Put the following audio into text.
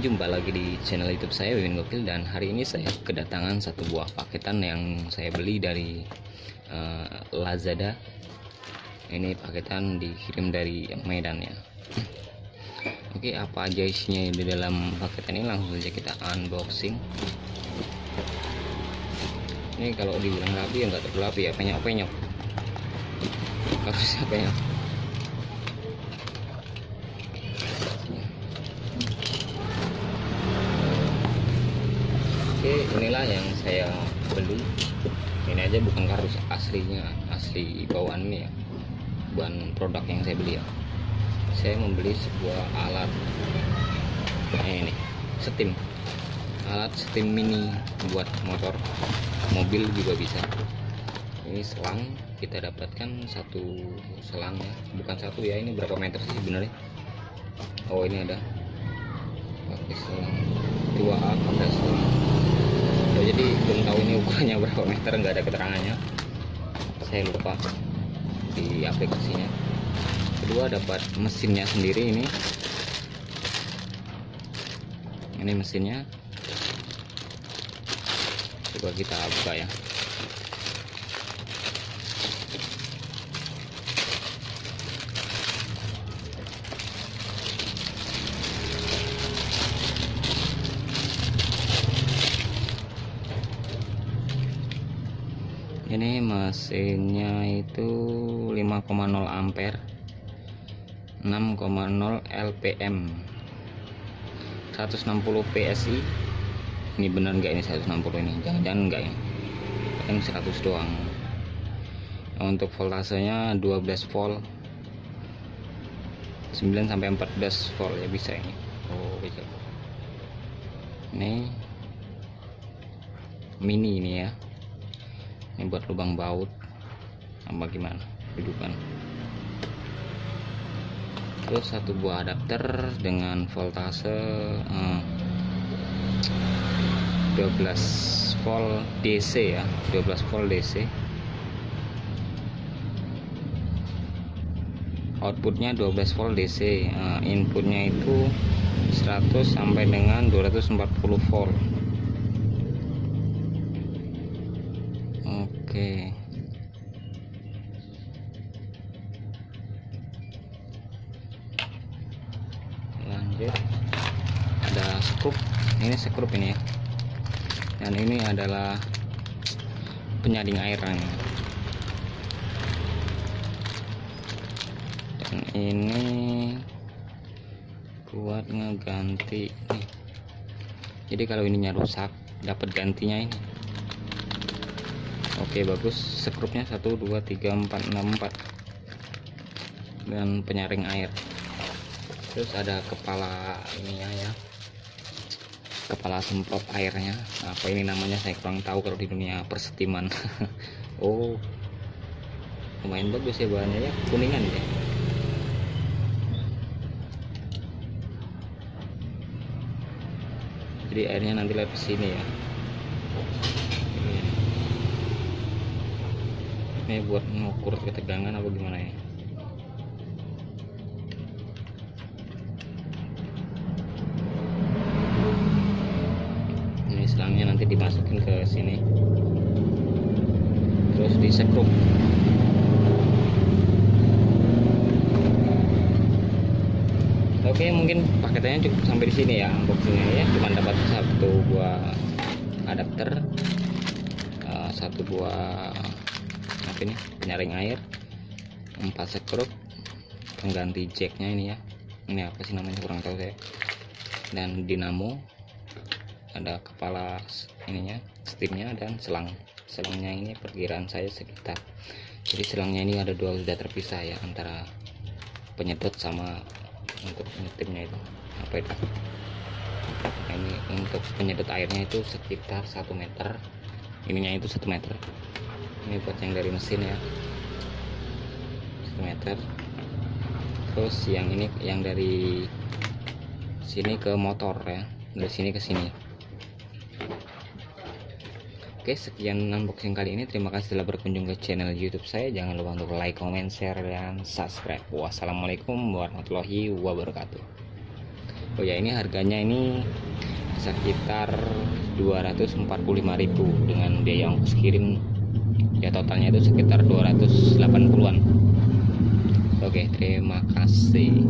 channel YouTube saya Wiwin Gokil dan hari ini saya kedatangan satu buah paketan yang saya beli dari uh, Lazada. Ini paketan dikirim dari Medan ya. Oke, apa aja isinya di dalam paketan ini langsung saja kita unboxing. Ini kalau dibilang rapi ya nggak terlalu rapi ya, penyok-penyok. Kalau siapa ya? oke inilah yang saya beli. Ini aja bukan kardus aslinya asli bawaan ini ya. Bukan produk yang saya beli ya. Saya membeli sebuah alat. Nah ini steam. Alat steam mini buat motor. Mobil juga bisa. Ini selang kita dapatkan satu selang ya. Bukan satu ya ini berapa meter sih sebenarnya? Oh ini ada. Pakai selang. 2A pada selang oh, jadi belum tahu ini ukurannya berapa meter nggak ada keterangannya. Saya lupa di aplikasinya. Kedua dapat mesinnya sendiri ini. Ini mesinnya. Coba kita buka ya ini mesinnya itu 5,0 ampere 6,0 lpm 160 psi ini benar enggak ini 160 ini? Jangan-jangan enggak ya? Paling 100 doang. Untuk voltasenya 12 volt. 9 sampai 14 volt ya bisa ini. Oh bisa. Ini mini ini ya ini buat lubang baut. Apa gimana? Dudukan terus satu buah adapter dengan voltase eh, 12 volt DC ya. 12 volt DC outputnya 12 volt DC eh, inputnya itu 100 sampai dengan 240 volt Oke. Lanjut. Ada skrup. Ini skrup ini ya. Dan ini adalah penyaring airnya. Dan ini buat ngeganti nih. Jadi kalau ininya rusak, dapat gantinya ini oke bagus. Sekrupnya 1 2 3 4 6 4 dan penyaring air. Terus ada kepala ini ya, kepala semprot airnya. Apa ini namanya? Saya kurang tahu kalau di dunia persetiman oh lumayan bagus ya bahannya ya. Kuningan ya. Jadi airnya nanti lewat sini ya ini buat mengukur ketegangan apa gimana ya? Ini selangnya nanti dimasukin ke sini. Terus disekrup. Oke mungkin paketannya cukup sampai di sini ya unboxingnya ya. Cuma dapat satu buah adapter uh, satu buah ini penyaring air empat sekrup pengganti jacknya ini ya. Ini apa sih namanya kurang tahu saya. Dan dinamo ada kepala ininya steamnya dan selang. Selangnya ini perkiraan saya sekitar. Jadi selangnya ini ada dua sudah terpisah ya antara penyedot sama untuk nyetimnya itu. Apa itu? Nah, ini untuk penyedot airnya itu sekitar satu meter. Ininya itu satu meter ini buat yang dari mesin ya. 1 meter. Terus yang ini yang dari sini ke motor ya. Dari sini ke sini. Oke sekian unboxing kali ini. Terima kasih telah berkunjung ke channel YouTube saya. Jangan lupa untuk like comment share dan subscribe. Wassalamualaikum warahmatullahi wabarakatuh. Oh ya ini harganya ini sekitar 245.000 dengan biaya ongkos kirim ya totalnya itu sekitar 280-an oke terima kasih